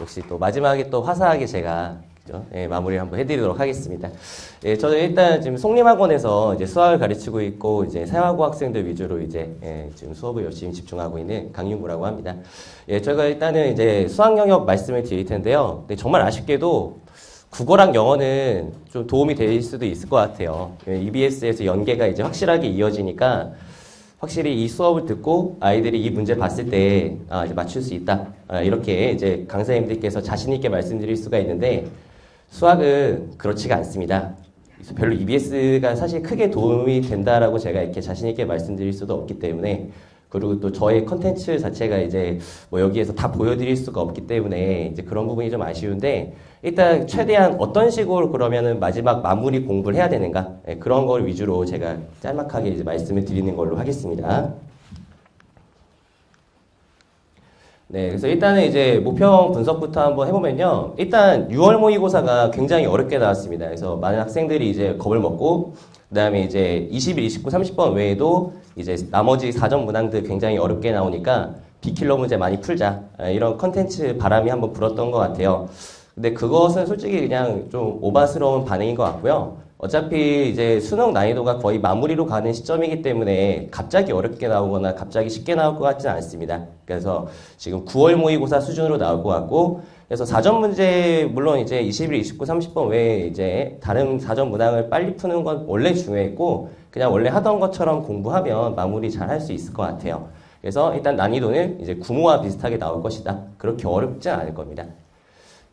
역시 또 마지막에 또 화사하게 제가 그죠? 예, 마무리를 한번 해드리도록 하겠습니다. 예, 저는 일단 지금 송림학원에서 이제 수학을 가르치고 있고 이제 사회화고 학생들 위주로 이제 예, 지금 수업을 열심히 집중하고 있는 강윤구라고 합니다. 예, 저희가 일단은 이제 수학 영역 말씀을 드릴 텐데요. 근데 정말 아쉽게도 국어랑 영어는 좀 도움이 될 수도 있을 것 같아요. 예, EBS에서 연계가 이제 확실하게 이어지니까 확실히 이 수업을 듣고 아이들이 이 문제 봤을 때 아, 이제 맞출 수 있다. 아, 이렇게 이제 강사님들께서 자신 있게 말씀드릴 수가 있는데 수학은 그렇지가 않습니다. 별로 EBS가 사실 크게 도움이 된다라고 제가 이렇게 자신 있게 말씀드릴 수도 없기 때문에 그리고 또 저의 컨텐츠 자체가 이제 뭐 여기에서 다 보여드릴 수가 없기 때문에 이제 그런 부분이 좀 아쉬운데 일단 최대한 어떤 식으로 그러면은 마지막 마무리 공부를 해야 되는가 네, 그런 걸 위주로 제가 짤막하게 이제 말씀을 드리는 걸로 하겠습니다. 네, 그래서 일단은 이제 모평 분석부터 한번 해보면요. 일단 6월 모의고사가 굉장히 어렵게 나왔습니다. 그래서 많은 학생들이 이제 겁을 먹고, 그 다음에 이제 21, 29, 30번 외에도 이제 나머지 4점 문항들 굉장히 어렵게 나오니까 비킬러 문제 많이 풀자. 아, 이런 컨텐츠 바람이 한번 불었던 것 같아요. 근데 그것은 솔직히 그냥 좀 오바스러운 반응인 것 같고요. 어차피 이제 수능 난이도가 거의 마무리로 가는 시점이기 때문에 갑자기 어렵게 나오거나 갑자기 쉽게 나올 것 같지는 않습니다. 그래서 지금 9월 모의고사 수준으로 나올 것 같고, 그래서 4점 문제, 물론 이제 21, 29, 30번 외에 이제 다른 4점 문항을 빨리 푸는 건 원래 중요했고, 그냥 원래 하던 것처럼 공부하면 마무리 잘 할 수 있을 것 같아요. 그래서 일단 난이도는 이제 구모와 비슷하게 나올 것이다. 그렇게 어렵지 않을 겁니다.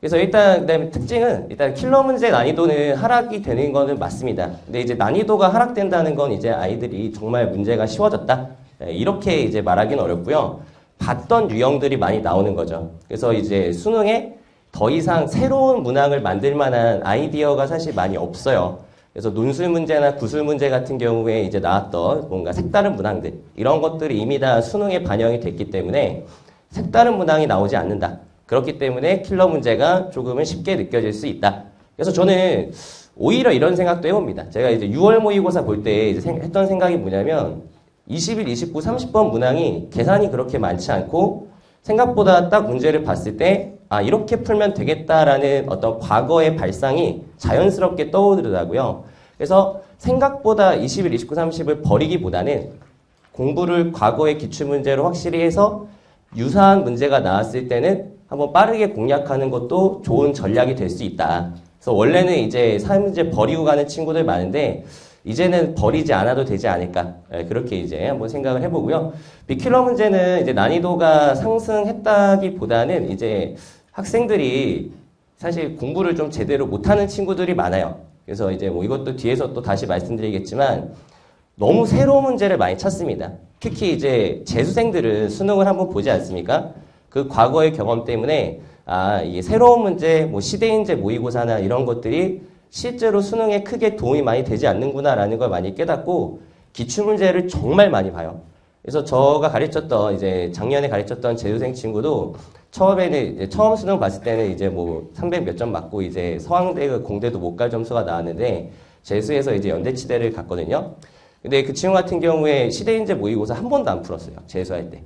그래서 일단 그다음에 특징은 일단 킬러 문제 난이도는 하락이 되는 거는 맞습니다. 근데 이제 난이도가 하락된다는 건 이제 아이들이 정말 문제가 쉬워졌다 네, 이렇게 이제 말하기는 어렵고요. 봤던 유형들이 많이 나오는 거죠. 그래서 이제 수능에 더 이상 새로운 문항을 만들 만한 아이디어가 사실 많이 없어요. 그래서 논술 문제나 구술 문제 같은 경우에 이제 나왔던 뭔가 색다른 문항들 이런 것들이 이미 다 수능에 반영이 됐기 때문에 색다른 문항이 나오지 않는다. 그렇기 때문에 킬러 문제가 조금은 쉽게 느껴질 수 있다. 그래서 저는 오히려 이런 생각도 해봅니다. 제가 이제 6월 모의고사 볼 때 했던 생각이 뭐냐면 21, 29, 30번 문항이 계산이 그렇게 많지 않고 생각보다 딱 문제를 봤을 때 아, 이렇게 풀면 되겠다라는 어떤 과거의 발상이 자연스럽게 떠오르더라고요. 그래서 생각보다 21, 29, 30을 버리기보다는 공부를 과거의 기출문제로 확실히 해서 유사한 문제가 나왔을 때는 한번 빠르게 공략하는 것도 좋은 전략이 될 수 있다. 그래서 원래는 이제 사문제 버리고 가는 친구들 많은데 이제는 버리지 않아도 되지 않을까 네, 그렇게 이제 한번 생각을 해보고요. 비킬러 문제는 이제 난이도가 상승했다기보다는 이제 학생들이 사실 공부를 좀 제대로 못하는 친구들이 많아요. 그래서 이제 뭐 이것도 뒤에서 또 다시 말씀드리겠지만 너무 새로운 문제를 많이 찾습니다. 특히 이제 재수생들은 수능을 한번 보지 않습니까? 그 과거의 경험 때문에 아, 이게 새로운 문제, 뭐 시대인재 모의고사나 이런 것들이 실제로 수능에 크게 도움이 많이 되지 않는구나라는 걸 많이 깨닫고 기출문제를 정말 많이 봐요. 그래서 저가 가르쳤던 이제 작년에 가르쳤던 재수생 친구도 처음에는 처음 수능 봤을 때는 이제 뭐 300 몇 점 맞고 이제 서강대 공대도 못 갈 점수가 나왔는데 재수에서 이제 연대치대를 갔거든요. 근데 그 친구 같은 경우에 시대인재 모의고사 한 번도 안 풀었어요. 재수할 때.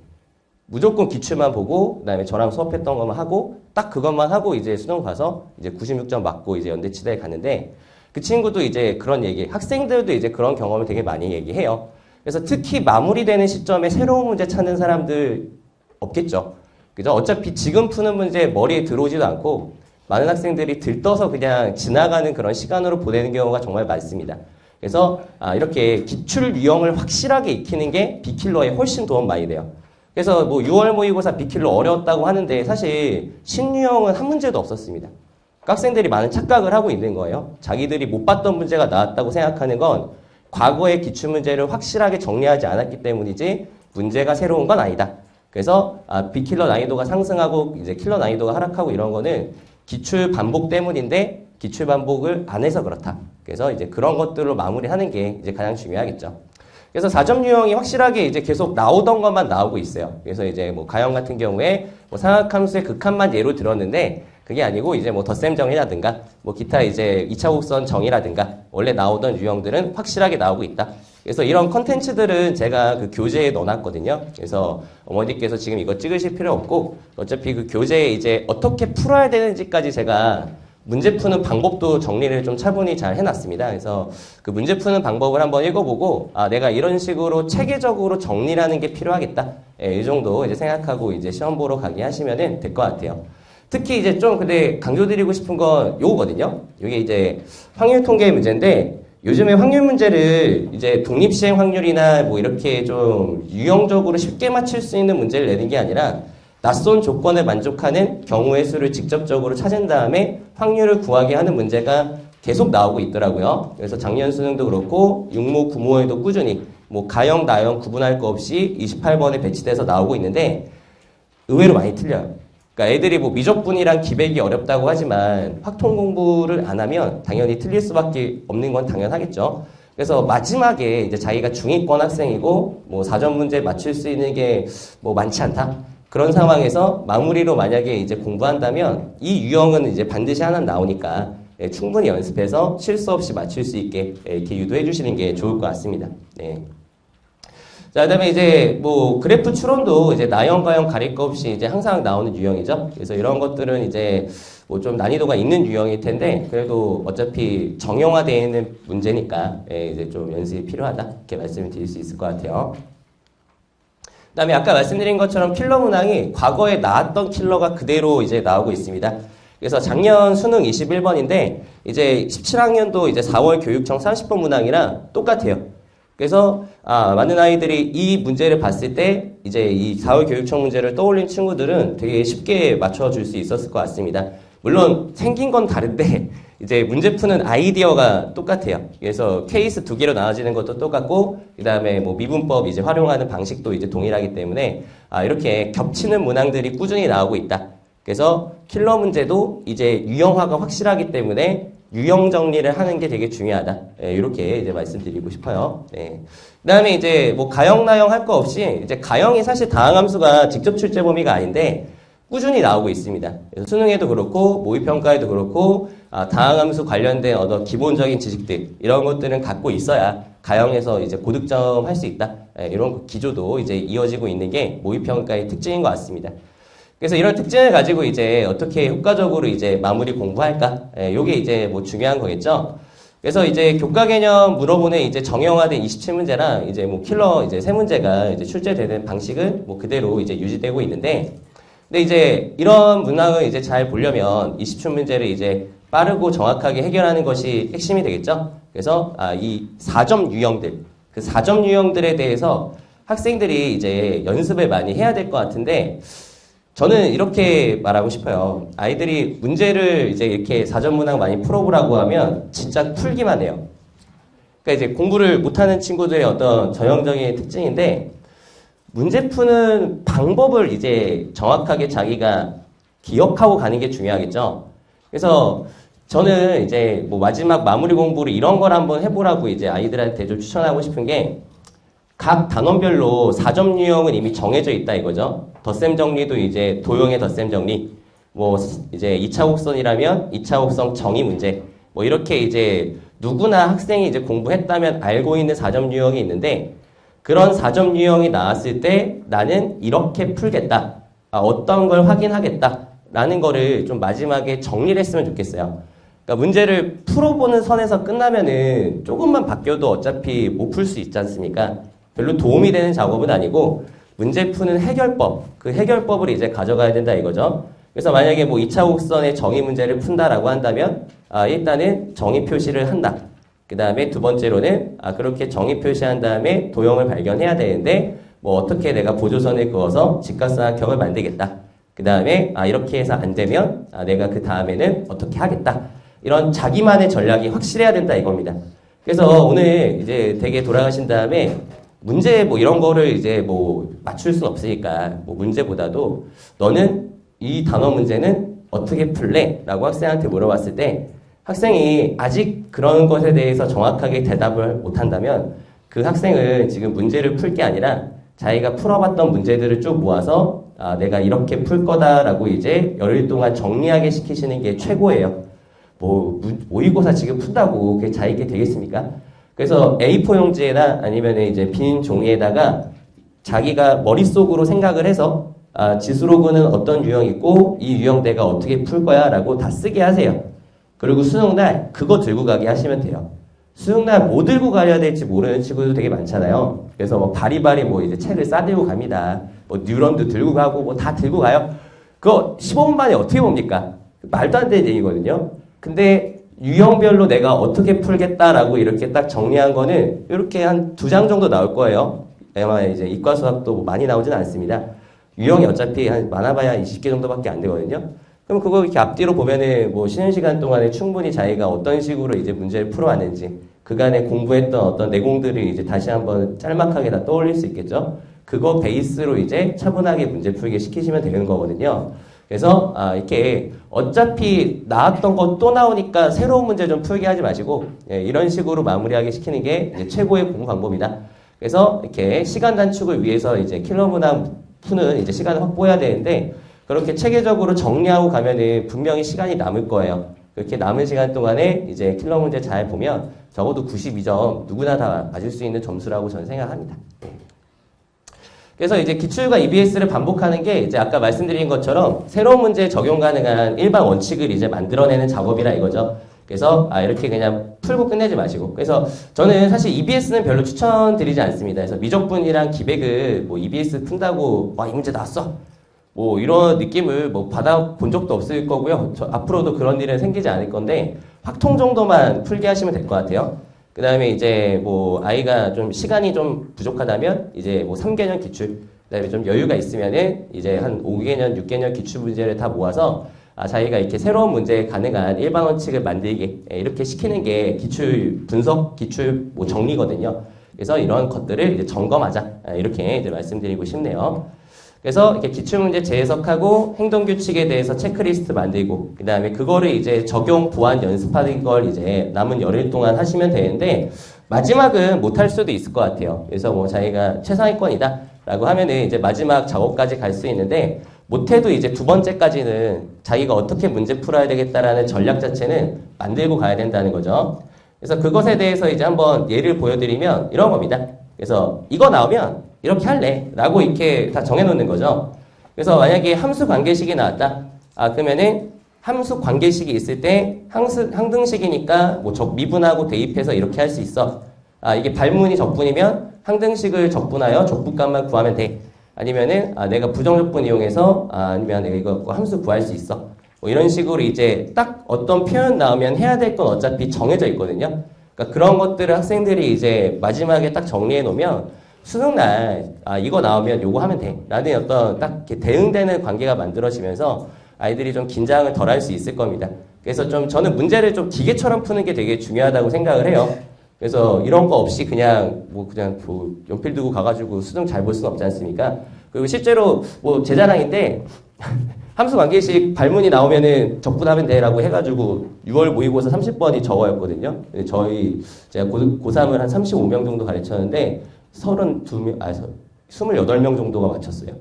무조건 기출만 보고 그다음에 저랑 수업했던 것만 하고 딱 그것만 하고 이제 수능 가서 이제 96점 맞고 이제 연대치대에 갔는데 그 친구도 이제 그런 얘기 학생들도 이제 그런 경험을 되게 많이 얘기해요. 그래서 특히 마무리되는 시점에 새로운 문제 찾는 사람들 없겠죠. 그죠? 어차피 지금 푸는 문제 머리에 들어오지도 않고 많은 학생들이 들떠서 그냥 지나가는 그런 시간으로 보내는 경우가 정말 많습니다. 그래서 아, 이렇게 기출 유형을 확실하게 익히는 게 비킬러에 훨씬 도움 많이 돼요. 그래서 뭐 6월 모의고사 비킬러 어려웠다고 하는데 사실 신유형은 한 문제도 없었습니다. 학생들이 많은 착각을 하고 있는 거예요. 자기들이 못 봤던 문제가 나왔다고 생각하는 건 과거의 기출 문제를 확실하게 정리하지 않았기 때문이지 문제가 새로운 건 아니다. 그래서 아, 비킬러 난이도가 상승하고 이제 킬러 난이도가 하락하고 이런 거는 기출 반복 때문인데 기출 반복을 안 해서 그렇다. 그래서 이제 그런 것들로 마무리하는 게 이제 가장 중요하겠죠. 그래서 4점 유형이 확실하게 이제 계속 나오던 것만 나오고 있어요. 그래서 이제 뭐 가형 같은 경우에 뭐 상학함수의 극한만 예로 들었는데 그게 아니고 이제 뭐 덧셈 정이라든가 뭐 기타 이제 2차 곡선 정이라든가 원래 나오던 유형들은 확실하게 나오고 있다. 그래서 이런 컨텐츠들은 제가 그 교재에 넣어놨거든요. 그래서 어머니께서 지금 이거 찍으실 필요 없고 어차피 그 교재에 이제 어떻게 풀어야 되는지까지 제가 문제 푸는 방법도 정리를 좀 차분히 잘 해놨습니다. 그래서 그 문제 푸는 방법을 한번 읽어보고 아 내가 이런 식으로 체계적으로 정리라는 게 필요하겠다. 예, 이 정도 이제 생각하고 이제 시험 보러 가게 하시면은 될것 같아요. 특히 이제 좀 근데 강조드리고 싶은 건 요거거든요. 이게 이제 확률 통계 문제인데 요즘에 확률 문제를 이제 독립 시행 확률이나 뭐 이렇게 좀 유형적으로 쉽게 맞출 수 있는 문제를 내는 게 아니라 낯선 조건에 만족하는 경우의 수를 직접적으로 찾은 다음에 확률을 구하게 하는 문제가 계속 나오고 있더라고요. 그래서 작년 수능도 그렇고 육모, 구모에도 꾸준히 뭐 가형, 나형 구분할 거 없이 28번에 배치돼서 나오고 있는데 의외로 많이 틀려요. 그러니까 애들이 뭐 미적분이랑 기백이 어렵다고 하지만 확통 공부를 안 하면 당연히 틀릴 수밖에 없는 건 당연하겠죠. 그래서 마지막에 이제 자기가 중위권 학생이고 뭐 사전 문제 맞출 수 있는 게 뭐 많지 않다. 그런 상황에서 마무리로 만약에 이제 공부한다면 이 유형은 이제 반드시 하나 나오니까 예, 충분히 연습해서 실수 없이 맞출 수 있게 예, 이렇게 유도해 주시는 게 좋을 것 같습니다. 네. 자, 그 다음에 이제 뭐 그래프 추론도 이제 나형, 가형 가릴 거 없이 이제 항상 나오는 유형이죠. 그래서 이런 것들은 이제 뭐 좀 난이도가 있는 유형일 텐데 그래도 어차피 정형화되어 있는 문제니까 예, 이제 좀 연습이 필요하다. 이렇게 말씀을 드릴 수 있을 것 같아요. 그 다음에 아까 말씀드린 것처럼 킬러 문항이 과거에 나왔던 킬러가 그대로 이제 나오고 있습니다. 그래서 작년 수능 21번인데 이제 17학년도 이제 4월 교육청 30번 문항이랑 똑같아요. 그래서 아, 많은 아이들이 이 문제를 봤을 때 이제 이 4월 교육청 문제를 떠올린 친구들은 되게 쉽게 맞춰줄 수 있었을 것 같습니다. 물론 생긴 건 다른데 이제 문제 푸는 아이디어가 똑같아요. 그래서 케이스 두 개로 나눠지는 것도 똑같고 그 다음에 뭐 미분법 이제 활용하는 방식도 이제 동일하기 때문에 아, 이렇게 겹치는 문항들이 꾸준히 나오고 있다. 그래서 킬러 문제도 이제 유형화가 확실하기 때문에 유형 정리를 하는 게 되게 중요하다. 네, 이렇게 이제 말씀드리고 싶어요. 네. 그 다음에 이제 뭐 가형, 나형 할 거 없이 이제 가형이 사실 다항함수가 직접 출제 범위가 아닌데 꾸준히 나오고 있습니다. 수능에도 그렇고 모의평가에도 그렇고 아, 다항함수 관련된 어떤 기본적인 지식들 이런 것들은 갖고 있어야 가형에서 이제 고득점 할 수 있다. 네, 이런 기조도 이제 이어지고 있는 게 모의평가의 특징인 것 같습니다. 그래서 이런 특징을 가지고 이제 어떻게 효과적으로 이제 마무리 공부할까? 예, 요게 이제 뭐 중요한 거겠죠. 그래서 이제 교과 개념 물어보는 이제 정형화된 27문제랑 이제 뭐 킬러 이제 세 문제가 이제 출제되는 방식은 뭐 그대로 이제 유지되고 있는데 근데 이제 이런 문항을 이제 잘 보려면 27문제를 이제 빠르고 정확하게 해결하는 것이 핵심이 되겠죠. 그래서 아, 이 4점 유형들, 그 4점 유형들에 대해서 학생들이 이제 연습을 많이 해야 될 것 같은데 저는 이렇게 말하고 싶어요. 아이들이 문제를 이제 이렇게 사전 문항 많이 풀어보라고 하면 진짜 풀기만 해요. 그러니까 이제 공부를 못하는 친구들의 어떤 전형적인 특징인데 문제 푸는 방법을 이제 정확하게 자기가 기억하고 가는 게 중요하겠죠. 그래서 저는 이제 뭐 마지막 마무리 공부를 이런 걸 한번 해보라고 이제 아이들한테 좀 추천하고 싶은 게 각 단원별로 4점 유형은 이미 정해져 있다 이거죠. 덧셈 정리도 이제 도형의 덧셈 정리, 뭐 이제 2차 곡선이라면 2차 곡선 정의 문제, 뭐 이렇게 이제 누구나 학생이 이제 공부했다면 알고 있는 4점 유형이 있는데 그런 4점 유형이 나왔을 때 나는 이렇게 풀겠다. 아, 어떤 걸 확인하겠다. 라는 거를 좀 마지막에 정리를 했으면 좋겠어요. 그러니까 문제를 풀어보는 선에서 끝나면은 조금만 바뀌어도 어차피 못 풀 수 있지 않습니까? 별로 도움이 되는 작업은 아니고 문제 푸는 해결법, 그 해결법을 이제 가져가야 된다 이거죠. 그래서 만약에 뭐 2차 곡선의 정의 문제를 푼다라고 한다면, 아, 일단은 정의 표시를 한다. 그 다음에 두 번째로는, 아, 그렇게 정의 표시한 다음에 도형을 발견해야 되는데, 뭐 어떻게 내가 보조선을 그어서 직각삼각형을 만들겠다. 그 다음에, 아, 이렇게 해서 안 되면, 아, 내가 그 다음에는 어떻게 하겠다. 이런 자기만의 전략이 확실해야 된다 이겁니다. 그래서 오늘 이제 댁에 돌아가신 다음에 문제 뭐 이런 거를 이제 뭐 맞출 수 없으니까 뭐 문제보다도 너는 이 단원 문제는 어떻게 풀래? 라고 학생한테 물어봤을 때 학생이 아직 그런 것에 대해서 정확하게 대답을 못한다면 그 학생은 지금 문제를 풀 게 아니라 자기가 풀어봤던 문제들을 쭉 모아서 아, 내가 이렇게 풀 거다라고 이제 열흘 동안 정리하게 시키시는 게 최고예요. 뭐 모의고사 지금 푼다고 그게 자기게 되겠습니까? 그래서 A4 용지에다 아니면 이제 빈 종이에다가 자기가 머릿속으로 생각을 해서 아, 지수로그는 어떤 유형이 있고 이 유형 내가 어떻게 풀 거야 라고 다 쓰게 하세요. 그리고 수능날 그거 들고 가게 하시면 돼요. 수능날 뭐 들고 가야 될지 모르는 친구도 되게 많잖아요. 그래서 뭐 바리바리 뭐 이제 책을 싸들고 갑니다. 뭐 뉴런도 들고 가고 뭐 다 들고 가요. 그거 15분 만에 어떻게 봅니까? 말도 안 되는 얘기거든요. 근데 유형별로 내가 어떻게 풀겠다라고 이렇게 딱 정리한 거는 이렇게 한 두 장 정도 나올 거예요. 아마 이제 이과 수학도 많이 나오진 않습니다. 유형이 어차피 한 많아봐야 20개 정도밖에 안 되거든요. 그럼 그거 이렇게 앞뒤로 보면은 뭐 쉬는 시간 동안에 충분히 자기가 어떤 식으로 이제 문제를 풀어왔는지 그간에 공부했던 어떤 내공들을 이제 다시 한번 짤막하게 다 떠올릴 수 있겠죠. 그거 베이스로 이제 차분하게 문제 풀게 시키시면 되는 거거든요. 그래서 아, 이렇게 어차피 나왔던 거또 나오니까 새로운 문제 좀 풀게 하지 마시고 예, 이런 식으로 마무리하게 시키는 게 최고의 공부 방법이다. 그래서 이렇게 시간 단축을 위해서 이제 킬러 문항 푸는 이제 시간을 확보해야 되는데 그렇게 체계적으로 정리하고 가면은 분명히 시간이 남을 거예요. 그렇게 남은 시간 동안에 이제 킬러 문제 잘 보면 적어도 92점 누구나 다 맞을 수 있는 점수라고 저는 생각합니다. 그래서 이제 기출과 EBS를 반복하는 게 이제 아까 말씀드린 것처럼 새로운 문제에 적용 가능한 일반 원칙을 이제 만들어내는 작업이라 이거죠. 그래서 아 이렇게 그냥 풀고 끝내지 마시고 그래서 저는 사실 EBS는 별로 추천드리지 않습니다. 그래서 미적분이랑 기백을 뭐 EBS 푼다고 와이 문제 나왔어 뭐 이런 느낌을 뭐 받아본 적도 없을 거고요. 저 앞으로도 그런 일은 생기지 않을 건데 확통 정도만 풀게 하시면 될 것 같아요. 그 다음에 이제 뭐 아이가 좀 시간이 좀 부족하다면 이제 뭐 3개년 기출, 그 다음에 좀 여유가 있으면은 이제 한 5개년, 6개년 기출 문제를 다 모아서 아, 자기가 이렇게 새로운 문제에 가능한 일반 원칙을 만들게 예, 이렇게 시키는 게 기출 분석, 기출 뭐 정리거든요. 그래서 이런 것들을 이제 점검하자 아, 이렇게 이제 말씀드리고 싶네요. 그래서 이렇게 기출문제 재해석하고 행동규칙에 대해서 체크리스트 만들고, 그 다음에 그거를 이제 적용, 보완, 연습하는 걸 이제 남은 열흘 동안 하시면 되는데, 마지막은 못할 수도 있을 것 같아요. 그래서 뭐 자기가 최상위권이다. 라고 하면은 이제 마지막 작업까지 갈 수 있는데, 못해도 이제 두 번째까지는 자기가 어떻게 문제 풀어야 되겠다라는 전략 자체는 만들고 가야 된다는 거죠. 그래서 그것에 대해서 이제 한번 예를 보여드리면 이런 겁니다. 그래서 이거 나오면 이렇게 할래. 라고 이렇게 다 정해놓는 거죠. 그래서 만약에 함수 관계식이 나왔다. 아, 그러면은 함수 관계식이 있을 때 항수, 항등식이니까 뭐 적, 미분하고 대입해서 이렇게 할 수 있어. 아, 이게 발문이 적분이면 항등식을 적분하여 적분값만 구하면 돼. 아니면은 아, 내가 부정적분 이용해서 아, 니면 내가 이거 함수 구할 수 있어. 뭐 이런 식으로 이제 딱 어떤 표현 나오면 해야 될 건 어차피 정해져 있거든요. 그러니까 그런 것들을 학생들이 이제 마지막에 딱 정리해 놓으면 수능날 아 이거 나오면 요거 하면 돼 라는 어떤 딱 대응되는 관계가 만들어지면서 아이들이 좀 긴장을 덜 할 수 있을 겁니다. 그래서 좀 저는 문제를 좀 기계처럼 푸는 게 되게 중요하다고 생각을 해요. 그래서 이런 거 없이 그냥 뭐 그냥 뭐 연필 들고 가가지고 수능 잘 볼 수는 없지 않습니까? 그리고 실제로 뭐 제 자랑인데 함수 관계식 발문이 나오면은 적분하면 돼라고 해가지고 6월 모의고사 30번이 적어였거든요. 저희 제가 고, 고3을 한 35명 정도 가르쳤는데 32명, 아, 28명 정도가 맞췄어요.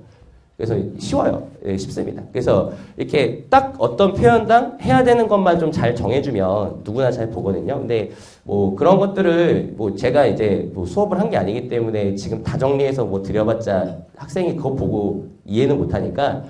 그래서 쉬워요. 예, 쉽습니다. 그래서 이렇게 딱 어떤 표현당 해야 되는 것만 좀 잘 정해주면 누구나 잘 보거든요. 근데 뭐 그런 것들을 뭐 제가 이제 뭐 수업을 한 게 아니기 때문에 지금 다 정리해서 뭐 드려봤자 학생이 그거 보고 이해는 못하니까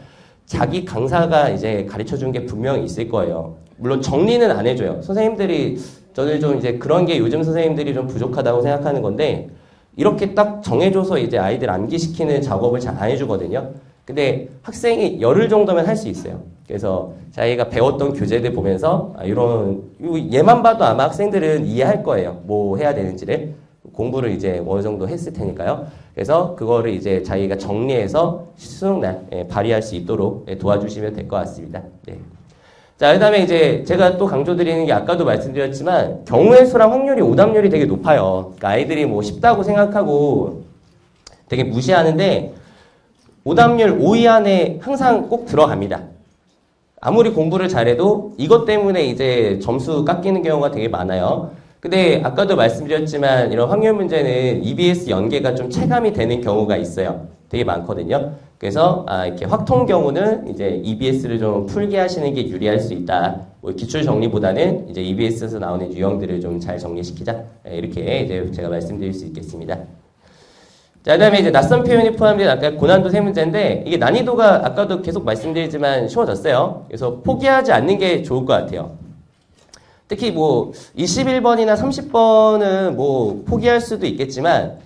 자기 강사가 이제 가르쳐 준 게 분명히 있을 거예요. 물론 정리는 안 해줘요. 선생님들이 저는 좀 이제 그런 게 요즘 선생님들이 좀 부족하다고 생각하는 건데 이렇게 딱 정해줘서 이제 아이들 암기시키는 작업을 잘 안 해주거든요. 근데 학생이 열흘 정도면 할 수 있어요. 그래서 자기가 배웠던 교재들 보면서 아, 이런 얘만 봐도 아마 학생들은 이해할 거예요. 뭐 해야 되는지를 공부를 이제 어느 정도 했을 테니까요. 그래서 그거를 이제 자기가 정리해서 수능날 예, 발휘할 수 있도록 예, 도와주시면 될 것 같습니다. 네. 자, 그 다음에 이제 제가 또 강조드리는 게 아까도 말씀드렸지만 경우의 수랑 확률이 오답률이 되게 높아요. 그러니까 아이들이 뭐 쉽다고 생각하고 되게 무시하는데 오답률 5위 안에 항상 꼭 들어갑니다. 아무리 공부를 잘해도 이것 때문에 이제 점수 깎이는 경우가 되게 많아요. 근데 아까도 말씀드렸지만 이런 확률 문제는 EBS 연계가 좀 체감이 되는 경우가 있어요. 되게 많거든요. 그래서 아, 이렇게 확통 경우는 이제 EBS를 좀 풀게 하시는 게 유리할 수 있다. 뭐 기출 정리보다는 이제 EBS에서 나오는 유형들을 좀 잘 정리시키자. 예, 이렇게 이제 제가 말씀드릴 수 있겠습니다. 자, 그 다음에 이제 낯선 표현이 포함된 아까 고난도 세 문제인데 이게 난이도가 아까도 계속 말씀드리지만 쉬워졌어요. 그래서 포기하지 않는 게 좋을 것 같아요. 특히 뭐 21번이나 30번은 뭐 포기할 수도 있겠지만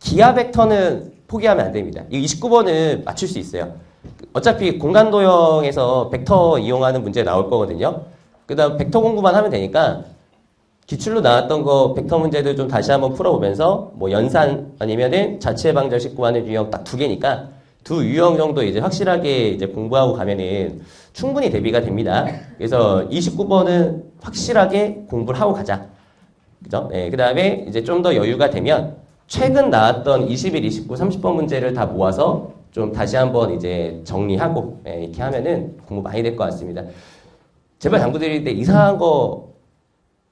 기하 벡터는 포기하면 안 됩니다. 이 29번은 맞출 수 있어요. 어차피 공간 도형에서 벡터 이용하는 문제 나올 거거든요. 그 다음 벡터 공부만 하면 되니까 기출로 나왔던 거 벡터 문제들 좀 다시 한번 풀어보면서 뭐 연산 아니면은 자체 방정식 구하는 유형 딱 두 개니까 두 유형 정도 이제 확실하게 이제 공부하고 가면은 충분히 대비가 됩니다. 그래서 29번은 확실하게 공부를 하고 가자. 그죠? 네, 그 다음에 이제 좀 더 여유가 되면 최근 나왔던 21, 29, 30번 문제를 다 모아서 좀 다시 한번 이제 정리하고 네, 이렇게 하면은 공부 많이 될 것 같습니다. 제발 당부드릴 때 이상한 거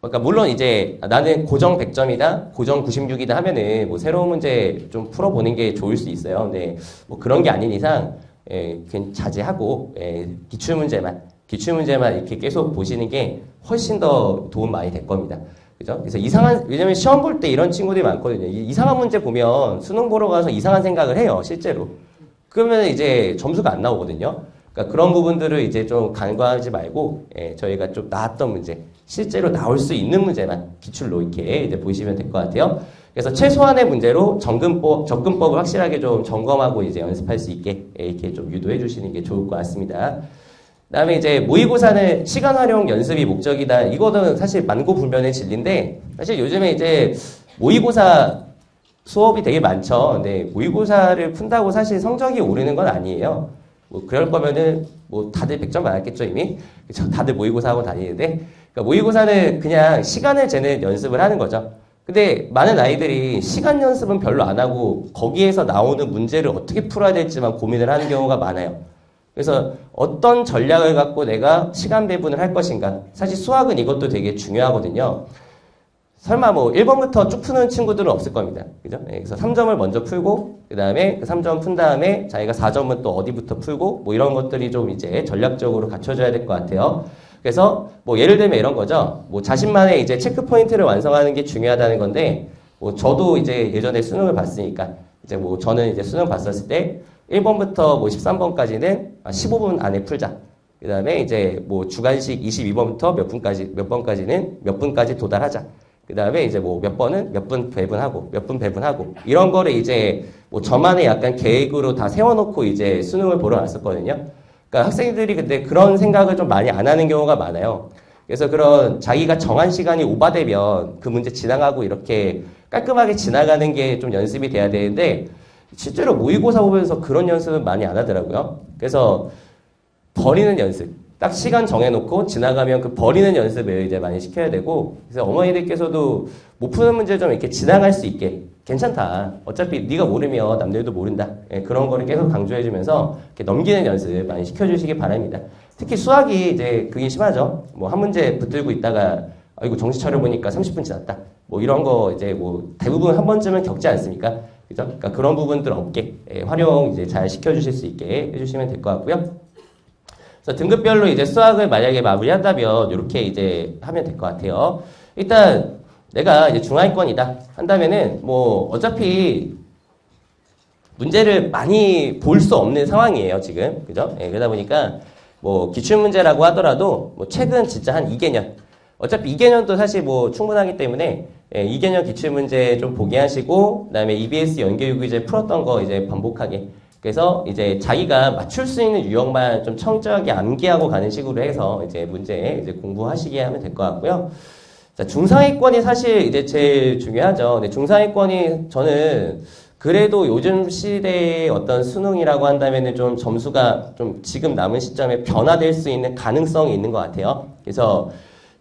그러니까 물론 이제 나는 고정 100점이다, 고정 96이다 하면은 뭐 새로운 문제 좀 풀어보는 게 좋을 수 있어요. 근데 뭐 그런 게 아닌 이상 예, 그냥 자제하고 예, 기출 문제만 기출 문제만 이렇게 계속 보시는 게 훨씬 더 도움 많이 될 겁니다. 그죠? 그래서 이상한 왜냐면 시험 볼 때 이런 친구들이 많거든요. 이상한 문제 보면 수능 보러 가서 이상한 생각을 해요, 실제로. 그러면 이제 점수가 안 나오거든요. 그러니까 그런 부분들을 이제 좀 간과하지 말고 예, 저희가 좀 나왔던 문제 실제로 나올 수 있는 문제만 기출로 이렇게 이제 보시면 될 것 같아요. 그래서 최소한의 문제로 정근법, 접근법을 확실하게 좀 점검하고 이제 연습할 수 있게 이렇게 좀 유도해 주시는 게 좋을 것 같습니다. 그 다음에 이제 모의고사는 시간 활용 연습이 목적이다. 이거는 사실 만고불변의 진리인데 사실 요즘에 이제 모의고사 수업이 되게 많죠. 근데 모의고사를 푼다고 사실 성적이 오르는 건 아니에요. 뭐 그럴 거면은 뭐 다들 100점 받았겠죠 이미. 그렇죠? 다들 모의고사 하고 다니는데 그러니까 모의고사는 그냥 시간을 재는 연습을 하는 거죠. 근데 많은 아이들이 시간 연습은 별로 안 하고 거기에서 나오는 문제를 어떻게 풀어야 될지만 고민을 하는 경우가 많아요. 그래서 어떤 전략을 갖고 내가 시간 배분을 할 것인가. 사실 수학은 이것도 되게 중요하거든요. 설마 뭐 1번부터 쭉 푸는 친구들은 없을 겁니다. 그죠? 네, 그래서 3점을 먼저 풀고, 그 다음에 그 3점 푼 다음에 자기가 4점은 또 어디부터 풀고, 뭐 이런 것들이 좀 이제 전략적으로 갖춰져야 될 것 같아요. 그래서 뭐 예를 들면 이런 거죠. 뭐 자신만의 이제 체크 포인트를 완성하는 게 중요하다는 건데 뭐 저도 이제 예전에 수능을 봤으니까 이제 뭐 저는 이제 수능 봤었을 때 1번부터 뭐 13번까지는 15분 안에 풀자. 그 다음에 이제 뭐 주간식 22번부터 몇 분까지, 몇 번까지는 몇 분까지 도달하자. 그 다음에 이제 뭐 몇 번은 몇 분 배분하고, 몇 분 배분하고, 이런 거를 이제 뭐 저만의 약간 계획으로 다 세워놓고 이제 수능을 보러 왔었거든요. 그러니까 학생들이 근데 그런 생각을 좀 많이 안 하는 경우가 많아요. 그래서 그런 자기가 정한 시간이 오바되면 그 문제 지나가고 이렇게 깔끔하게 지나가는 게 좀 연습이 돼야 되는데 실제로 모의고사 보면서 그런 연습은 많이 안 하더라고요. 그래서 버리는 연습. 딱 시간 정해놓고 지나가면 그 버리는 연습을 이제 많이 시켜야 되고 그래서 어머니들께서도 못 푸는 문제 좀 이렇게 지나갈 수 있게 괜찮다. 어차피 네가 모르면 남들도 모른다. 예, 그런 거를 계속 강조해주면서 이렇게 넘기는 연습 많이 시켜주시기 바랍니다. 특히 수학이 이제 그게 심하죠. 뭐 한 문제 붙들고 있다가 아이고 정신 차려 보니까 30분 지났다. 뭐 이런 거 이제 뭐 대부분 한 번쯤은 겪지 않습니까? 그죠? 그러니까 그런 부분들 없게 예, 활용 이제 잘 시켜주실 수 있게 해주시면 될 것 같고요. 그래서 등급별로 이제 수학을 만약에 마무리한다면 이렇게 이제 하면 될 것 같아요. 일단 내가 이제 중하위권이다 한다면은 뭐 어차피 문제를 많이 볼 수 없는 상황이에요 지금 그죠? 예, 그러다 보니까 뭐 기출 문제라고 하더라도 뭐 최근 진짜 한 2개년 어차피 2개년도 사실 뭐 충분하기 때문에 예, 2개년 기출 문제 좀 보게 하시고 그다음에 EBS 연계유구 이제 풀었던 거 이제 반복하게 그래서 이제 자기가 맞출 수 있는 유형만 좀 청정하게 암기하고 가는 식으로 해서 이제 문제 이제 공부하시게 하면 될 것 같고요. 자, 중상위권이 사실 이제 제일 중요하죠. 근데 중상위권이 저는 그래도 요즘 시대의 어떤 수능이라고 한다면은 좀 점수가 좀 지금 남은 시점에 변화될 수 있는 가능성이 있는 것 같아요. 그래서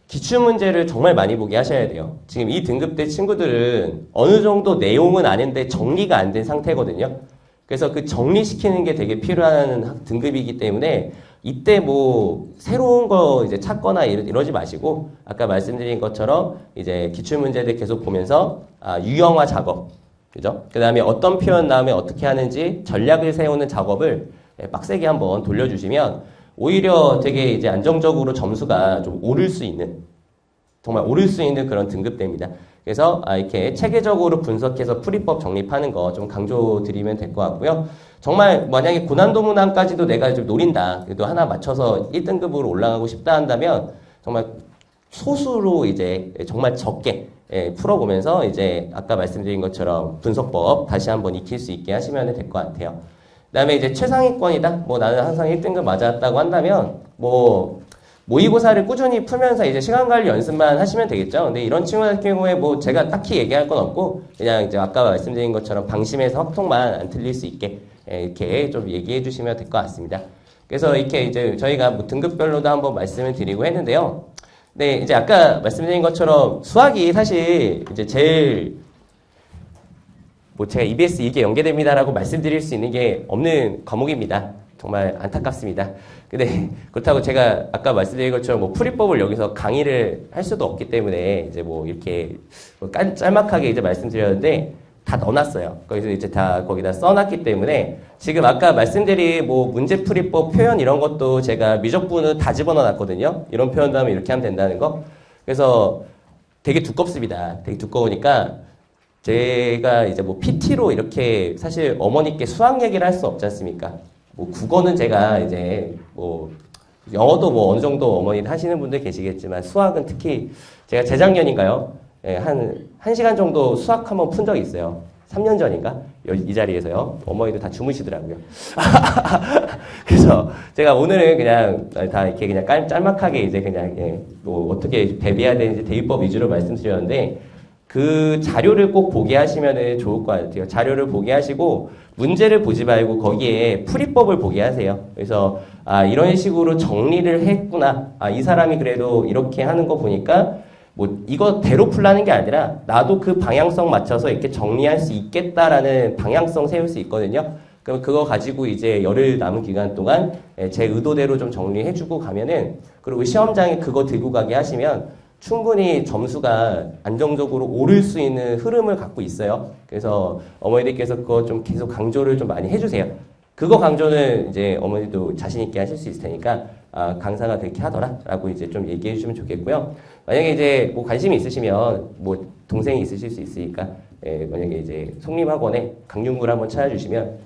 기출 문제를 정말 많이 보게 하셔야 돼요. 지금 이 등급대 친구들은 어느 정도 내용은 아는데 정리가 안 된 상태거든요. 그래서 그 정리시키는 게 되게 필요한 등급이기 때문에 이때 뭐 새로운 거 이제 찾거나 이러지 마시고 아까 말씀드린 것처럼 이제 기출 문제들 계속 보면서 아, 유형화 작업 그죠? 그 다음에 어떤 표현 나오면 어떻게 하는지 전략을 세우는 작업을 예, 빡세게 한번 돌려주시면 오히려 되게 이제 안정적으로 점수가 좀 오를 수 있는 정말 오를 수 있는 그런 등급대입니다. 그래서 아, 이렇게 체계적으로 분석해서 풀이법 정립하는 거 좀 강조드리면 될 것 같고요. 정말 만약에 고난도 문항까지도 내가 좀 노린다. 그래도 하나 맞춰서 1등급으로 올라가고 싶다 한다면 정말 소수로 이제 정말 적게 예, 풀어보면서 이제 아까 말씀드린 것처럼 분석법 다시 한번 익힐 수 있게 하시면 될 것 같아요. 그 다음에 이제 최상위권이다. 뭐 나는 항상 1등급 맞았다고 한다면 뭐 모의고사를 꾸준히 풀면서 이제 시간 관리 연습만 하시면 되겠죠. 근데 이런 친구 같은 경우에 뭐 제가 딱히 얘기할 건 없고 그냥 이제 아까 말씀드린 것처럼 방심해서 확통만 안 틀릴 수 있게 예, 이렇게 좀 얘기해 주시면 될 것 같습니다. 그래서 이렇게 이제 저희가 뭐 등급별로도 한번 말씀을 드리고 했는데요. 네, 이제 아까 말씀드린 것처럼 수학이 사실 이제 제일 뭐 제가 EBS 이게 연계됩니다라고 말씀드릴 수 있는 게 없는 과목입니다. 정말 안타깝습니다. 근데 그렇다고 제가 아까 말씀드린 것처럼 뭐 풀이법을 여기서 강의를 할 수도 없기 때문에 이제 뭐 이렇게 뭐 짤막하게 이제 말씀드렸는데 다 넣어놨어요. 거기서 이제 다 거기다 써놨기 때문에 지금 아까 말씀드린 뭐 문제 풀이법 표현 이런 것도 제가 미적분을 다 집어넣어놨거든요. 이런 표현도 하면 이렇게 하면 된다는 거. 그래서 되게 두껍습니다. 되게 두꺼우니까 제가 이제 뭐 PT로 이렇게 사실 어머니께 수학 얘기를 할 수 없지 않습니까? 뭐 국어는 제가 이제 뭐 영어도 뭐 어느 정도 어머니 하시는 분들 계시겠지만 수학은 특히 제가 재작년인가요? 예, 한, 한 시간 정도 수학 한번 푼 적이 있어요. 3년 전인가? 이 자리에서요. 어머니도 다 주무시더라고요. 그래서 제가 오늘은 그냥 다 이렇게 그냥 깔, 짤막하게 이제 그냥 예, 뭐 어떻게 대비해야 되는지 대입법 위주로 말씀드렸는데 그 자료를 꼭 보게 하시면 좋을 것 같아요. 자료를 보게 하시고 문제를 보지 말고 거기에 풀이법을 보게 하세요. 그래서 아 이런 식으로 정리를 했구나. 아 이 사람이 그래도 이렇게 하는 거 보니까 뭐 이거 대로 풀라는 게 아니라 나도 그 방향성 맞춰서 이렇게 정리할 수 있겠다라는 방향성 세울 수 있거든요. 그럼 그거 가지고 이제 열흘 남은 기간 동안 예, 제 의도대로 좀 정리해주고 가면은 그리고 시험장에 그거 들고 가게 하시면 충분히 점수가 안정적으로 오를 수 있는 흐름을 갖고 있어요. 그래서 어머니들께서 그거 좀 계속 강조를 좀 많이 해주세요. 그거 강조는 이제 어머니도 자신있게 하실 수 있을 테니까, 아, 강사가 그렇게 하더라 라고 이제 좀 얘기해 주시면 좋겠고요. 만약에 이제 뭐 관심이 있으시면, 뭐 동생이 있으실 수 있으니까, 예, 만약에 이제 속림학원에 강윤구를 한번 찾아주시면,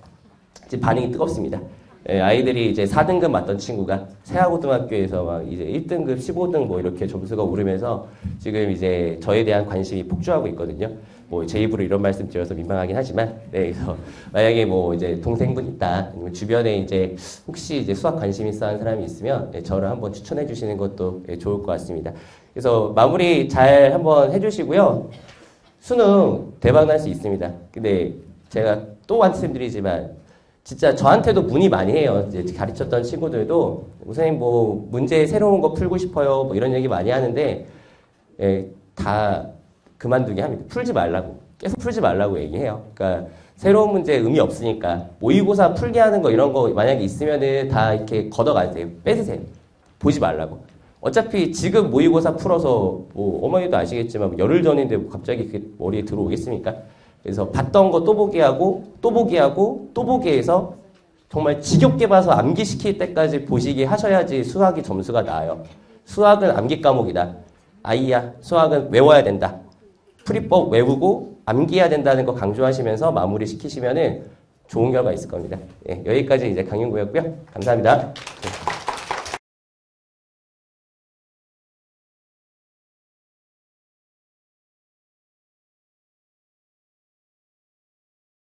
이제 반응이 뜨겁습니다. 예, 아이들이 이제 4등급 맞던 친구가 세하고등학교에서 막 이제 1등급, 15등 뭐 이렇게 점수가 오르면서 지금 이제 저에 대한 관심이 폭주하고 있거든요. 뭐 제 입으로 이런 말씀 드려서 민망하긴 하지만, 네, 그래서 만약에 뭐 이제 동생분 있다, 주변에 이제 혹시 이제 수학 관심 있어 하는 사람이 있으면 네, 저를 한번 추천해 주시는 것도 네, 좋을 것 같습니다. 그래서 마무리 잘 한번 해 주시고요. 수능 대박 날 수 있습니다. 근데 제가 또 말씀드리지만 진짜 저한테도 문의 많이 해요. 이제 가르쳤던 친구들도 선생님 뭐 문제 새로운 거 풀고 싶어요. 뭐 이런 얘기 많이 하는데 예, 다 그만두게 합니다. 풀지 말라고 계속 풀지 말라고 얘기해요. 그러니까 새로운 문제 의미 없으니까 모의고사 풀게 하는 거 이런 거 만약에 있으면은 다 이렇게 걷어가세요. 뺏으세요. 보지 말라고. 어차피 지금 모의고사 풀어서 뭐 어머니도 아시겠지만 열흘 전인데 갑자기 그 머리에 들어오겠습니까? 그래서 봤던 거 또 보기 하고 또 보기 하고 또 보기 해서 정말 지겹게 봐서 암기시킬 때까지 보시게 하셔야지 수학이 점수가 나아요. 수학은 암기 과목이다. 아이야, 수학은 외워야 된다. 풀이법 외우고 암기해야 된다는 거 강조하시면서 마무리 시키시면은 좋은 결과 있을 겁니다. 예, 여기까지 이제 강윤구였고요. 감사합니다. 네.